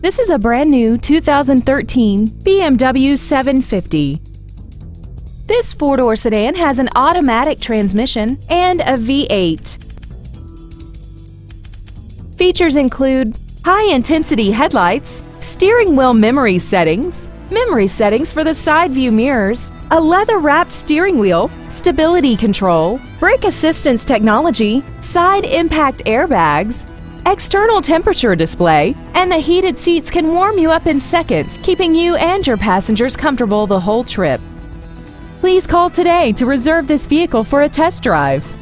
This is a brand new 2013 BMW 750. This four-door sedan has an automatic transmission and a V8. Features include high-intensity headlights, steering wheel memory settings, memory settings for the side view mirrors, a leather-wrapped steering wheel, stability control, brake assistance technology, side impact airbags, external temperature display, and the heated seats can warm you up in seconds, keeping you and your passengers comfortable the whole trip. Please call today to reserve this vehicle for a test drive.